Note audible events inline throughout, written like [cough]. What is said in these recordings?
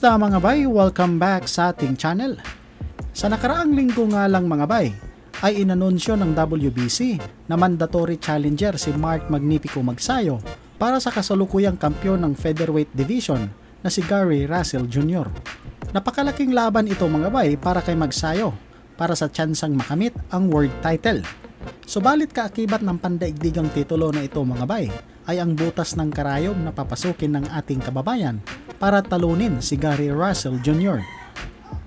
Kamusta mga bay? Welcome back sa ating channel. Sa nakaraang linggo nga lang mga bay, ay inanunsyo ng WBC na mandatory challenger si Mark Magnifico Magsayo para sa kasalukuyang kampyon ng featherweight division na si Gary Russell Jr. Napakalaking laban ito mga bay para kay Magsayo para sa tsansang makamit ang world title. Subalit kaakibat ng pandaigdigang titulo na ito mga bay ay ang butas ng karayom na papasukin ng ating kababayan para talunin si Gary Russell Jr.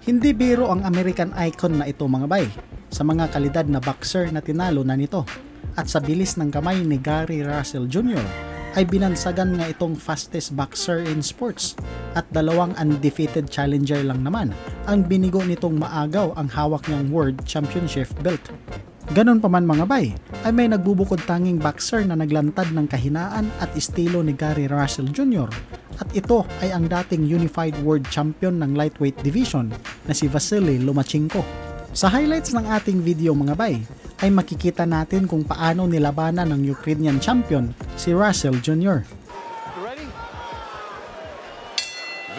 Hindi biro ang American icon na ito mga bay sa mga kalidad na boxer na tinalo na nito at sa bilis ng kamay ni Gary Russell Jr. ay binansagan nga itong fastest boxer in sports at dalawang undefeated challenger lang naman ang binigo nitong maagaw ang hawak niyang World Championship belt. Ganon pa man mga bay, ay may nagbubukod tanging boxer na naglantad ng kahinaan at estilo ni Gary Russell Jr. At ito ay ang dating Unified World Champion ng lightweight division na si Vasily Lomachenko. Sa highlights ng ating video mga bay, ay makikita natin kung paano nilabanan ng Ukrainian champion si Russell Jr. Ready?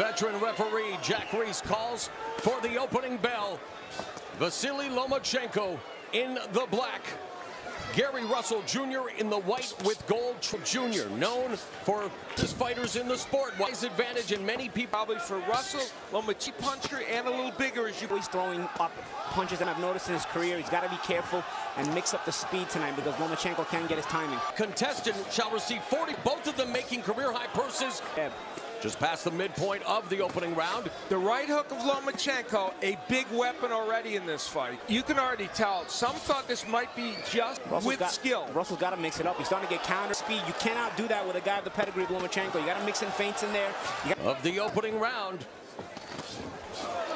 Veteran referee Jack Reese calls for the opening bell. Vasily Lomachenko in the black. Gary Russell Jr. in the white with gold. Jr. known for his fighters in the sport. Wise advantage in many people. Probably for Russell, Lomachi puncher and a little bigger as you. He's throwing up punches and I've noticed in his career. He's got to be careful and mix up the speed tonight because Lomachenko can get his timing. Contestant shall receive 40, both of them making career high purses. Yeah. Just past the midpoint of the opening round. The right hook of Lomachenko, a big weapon already in this fight. You can already tell. Some thought this might be just Russell's with got, skill. Russell's got to mix it up. He's starting to get counter speed. You cannot do that with a guy of the pedigree of Lomachenko. You got to mix in feints in there. Of the opening round.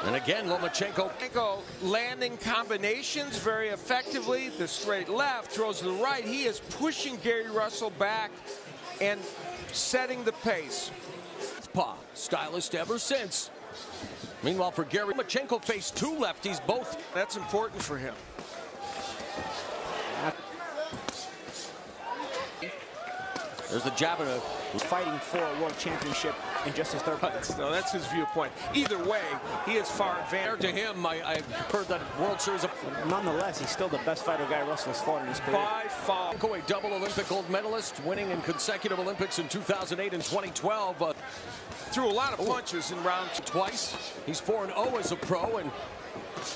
And again, Lomachenko Lomachenko landing combinations very effectively. The straight left, throws to the right. He is pushing Gary Russell back and setting the pace. Paw, stylist ever since. Meanwhile, for Gary Lomachenko faced two lefties, both That's important for him. There's the jab and a fighting for a world championship in just his third fight. [laughs] No, that's his viewpoint. Either way, he is far fair advanced. to him. I, I heard that World Series of Nonetheless, he's still the best fighter Guy Russell has fought in his career. By far. a double Olympic gold medalist, winning in consecutive Olympics in 2008 and 2012. Uh, Threw a lot of punches in round two. twice. He's 4-0 as a pro, and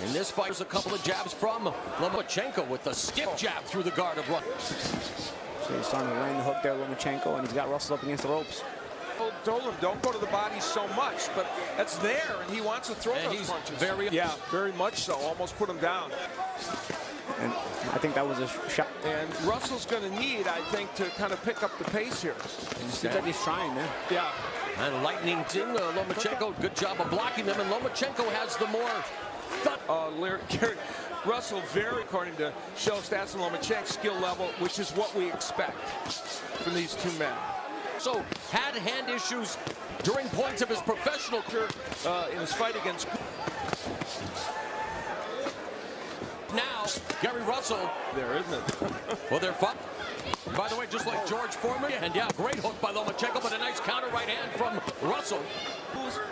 in this fight, there's a couple of jabs from Lomachenko with the stiff jab through the guard of Russell. So he's starting to land the hook there, Lomachenko, and he's got Russell up against the ropes. Told him don't go to the body so much, but that's there, and he wants to throw And those he's punches. very- yeah, very much so. Almost put him down. And I think that was a shot. And Russell's going to need, I think, to kind of pick up the pace here. Seems like he's trying, man. Yeah. And lightning Ting, uh, Lomachenko, good job of blocking them, and Lomachenko has the more thud. Uh, Larry, Gary, Russell very, according to show stats and Lomachenko's skill level, which is what we expect from these two men. So had hand issues during points of his professional career. Uh, in his fight against Now, Gary Russell, there, isn't it? well, they're fun. By the way, just like George Foreman, and yeah, great hook by Lomachenko, but a nice counter right hand from Russell.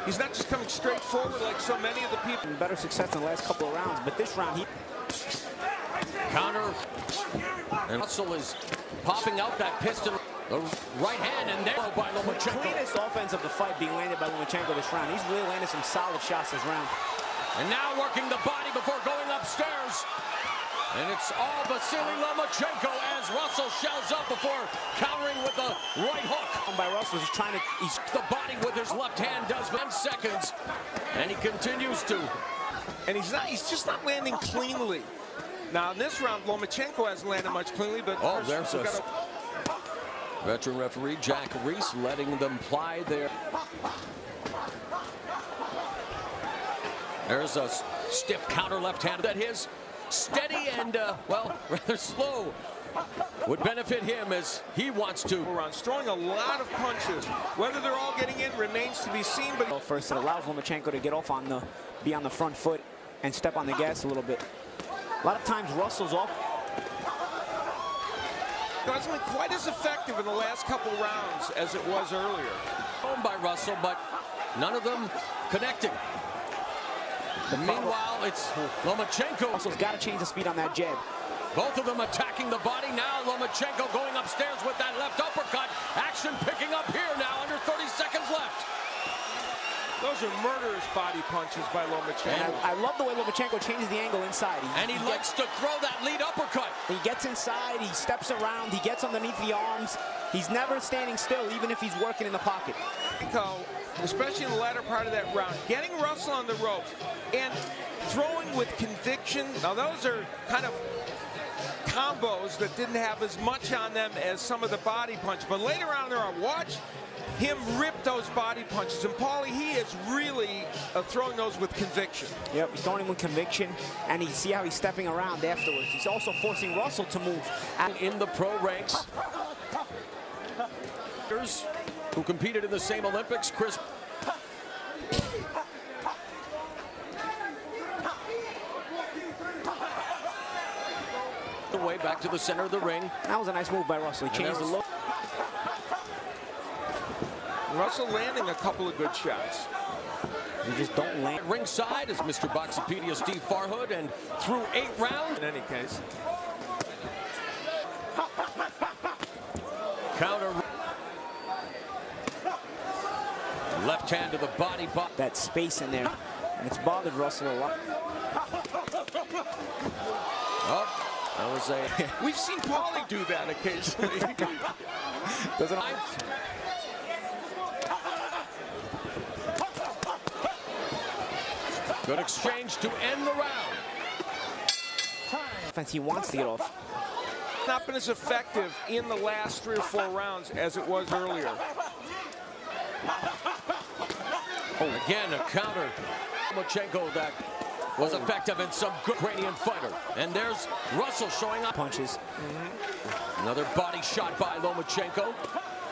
He's not just coming straight forward like so many of the people. Better success in the last couple of rounds, but this round, he Counter, and Russell is popping out that piston, the right hand, and there by Lomachenko. cleanest offense of the fight being landed by Lomachenko this round. He's really landed some solid shots this round. And now working the body before going upstairs. And it's all Vasily Lomachenko as Russell shells up before countering with a right hook. By Russell, he's trying to, he's The body with his left hand does 10 seconds. And he continues to. And he's not, he's just not landing cleanly. Now, in this round, Lomachenko hasn't landed much cleanly, but Oh, there's we've a- Veteran referee Jack Reiss letting them ply their. There's a stiff counter left hand that his steady and, uh, well, [laughs] rather slow would benefit him as he wants to. rounds, throwing a lot of punches. Whether they're all getting in remains to be seen, but Well, first it allows Lomachenko to get off on the, be on the front foot and step on the gas a little bit. A lot of times Russell's off. it hasn't been quite as effective in the last couple rounds as it was earlier. Home by Russell, but None of them connecting. Meanwhile, it's Lomachenko. Russell's got to change the speed on that jab. Both of them attacking the body. Now Lomachenko going upstairs with that left uppercut. Action picking up here now. Under 30 seconds left. Those are murderous body punches by And Lomachenko. I, I love the way Lomachenko changes the angle inside. And he likes to throw that lead uppercut. He gets inside, he steps around, he gets underneath the arms. He's never standing still, even if he's working in the pocket. Lomachenko, especially in the latter part of that round, getting Russell on the ropes and throwing with conviction. Now those are kind of combos that didn't have as much on them as some of the body punch. But later on there, I watch him rip those body punches. And Paulie, he is really uh, throwing those with conviction. Yep, he's throwing him with conviction, and you see how he's stepping around afterwards. He's also forcing Russell to move. And in the pro ranks, [laughs] who competed in the same Olympics, Chris the way back to the center of the ring. That was a nice move by Russell. He changed the look. Russell landing a couple of good shots. You just don't land. At ringside is Mr. Boxopedia Steve Farhood, and through eight rounds, In any case, counter. Left hand to the body. Bo That space in there, and it's bothered Russell a lot. oh, that was a [laughs] we've seen Paulie do that occasionally. [laughs] Doesn't ninth. Good exchange to end the round. offense he wants to get off. Not been as effective in the last three or four rounds as it was earlier. Again, a counter. Lomachenko that was effective in some good Ukrainian fighter. And there's Russell showing up. Punches, Another body shot by Lomachenko.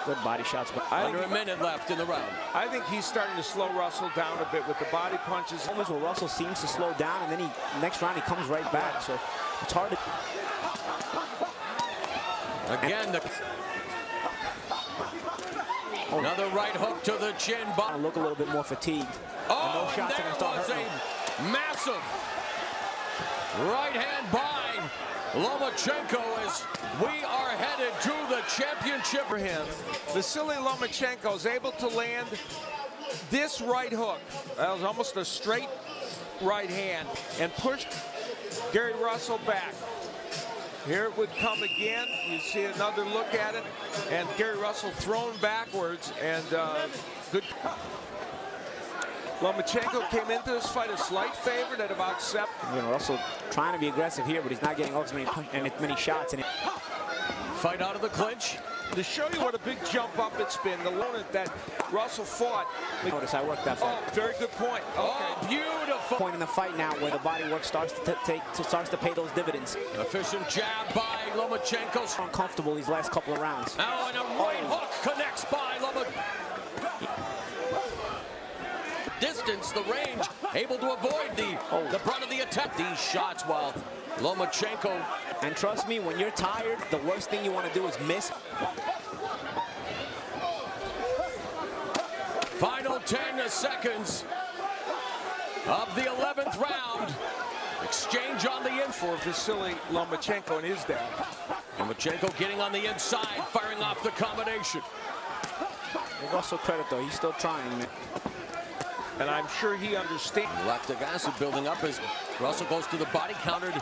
good body shots, but I Under a minute left in the round. I think he's starting to slow Russell down a bit with the body punches. moments where Russell seems to slow down, and then he next round he comes right back. So it's hard to. Again, the another right hook to the chin. Bo- look a little bit more fatigued. Oh, those shots are and gonna there start was hurting a massive right hand by Lomachenko as we are headed to the championship. for him. Vasily Lomachenko is able to land this right hook. That was almost a straight right hand and pushed Gary Russell back. Here it would come again. You see another look at it, and Gary Russell thrown backwards, and uh, good. Lomachenko came into this fight a slight favorite at about seven. You know, Russell trying to be aggressive here, but he's not getting as many and as many shots. And it, Fight out of the clinch. To show you what a big jump up it's been, the opponent that Russell fought. notice I worked that fight. Oh, very good point. Oh, beautiful. Point in the fight now where the body work starts to take to, starts to pay those dividends. Efficient jab by Lomachenko. Uncomfortable these last couple of rounds. Now and a oh. right hook connects by Lomachenko. Distance, the range, able to avoid the oh. the brunt of the attack. These shots while Lomachenko And trust me, when you're tired, the worst thing you want to do is miss. Final 10 seconds of the 11th round. Exchange on the in for Vasily Lomachenko and his dad. Lomachenko getting on the inside, firing off the combination. Give Russell credit though, he's still trying, man. And I'm sure he understands. Lactic acid building up as Russell goes to the body, countered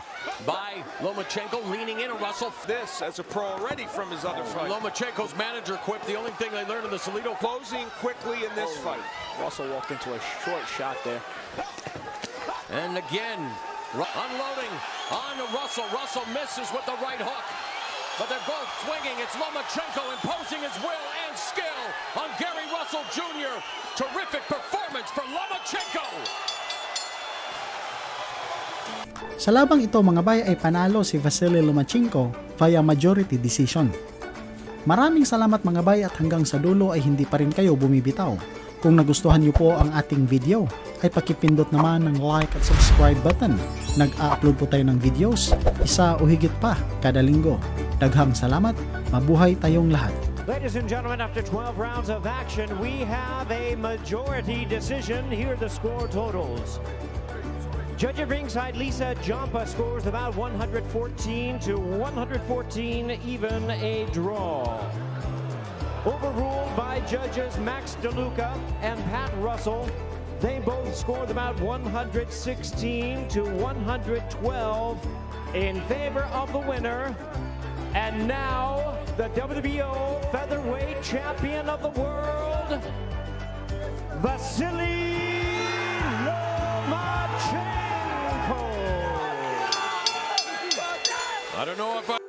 by Lomachenko, leaning in, and Russell. This as a pro already from his other fight. Lomachenko's manager quipped the only thing they learned in the Salido Closing quickly in this oh, fight. Russell walked into a short shot there. And again, unloading on Russell. Russell misses with the right hook. But they're both swinging. It's Lomachenko imposing his will and skill on Gary Russell Jr. Terrific performance for Lomachenko. Sa labang ito mga bay ay panalo si Vasily Lomachenko via majority decision. Maraming salamat mga bay at hanggang sa dulo ay hindi pa rin kayo bumibitaw. Kung nagustuhan niyo po ang ating video ay pakipindot naman ng like at subscribe button. Nag-upload po tayo ng videos, isa o higit pa kada linggo. Daghang salamat, mabuhay tayong lahat. Ladies and gentlemen, after 12 rounds of action, we have a majority decision. Here are the score totals. Judge at ringside, Lisa Giampa scores about 114 to 114, even a draw. Overruled by judges Max DeLuca and Pat Russell. They both scored about 116 to 112 in favor of the winner. And now, the WBO featherweight champion of the world, Vasily Lomachenko. I don't know if I